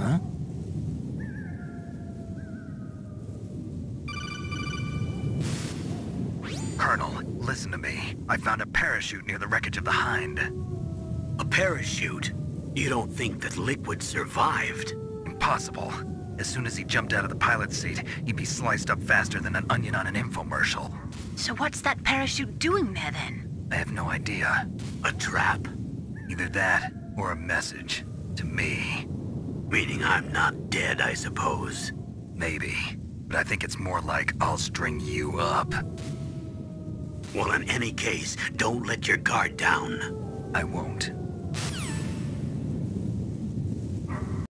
Huh? Colonel, listen to me. I found a parachute near the wreckage of the Hind. A parachute? You don't think that Liquid survived? Impossible. As soon as he jumped out of the pilot's seat, he'd be sliced up faster than an onion on an infomercial. So what's that parachute doing there then? I have no idea. A trap? Either that, or a message. To me. Meaning I'm not dead, I suppose. Maybe. But I think it's more like I'll string you up. Well, in any case, don't let your guard down. I won't.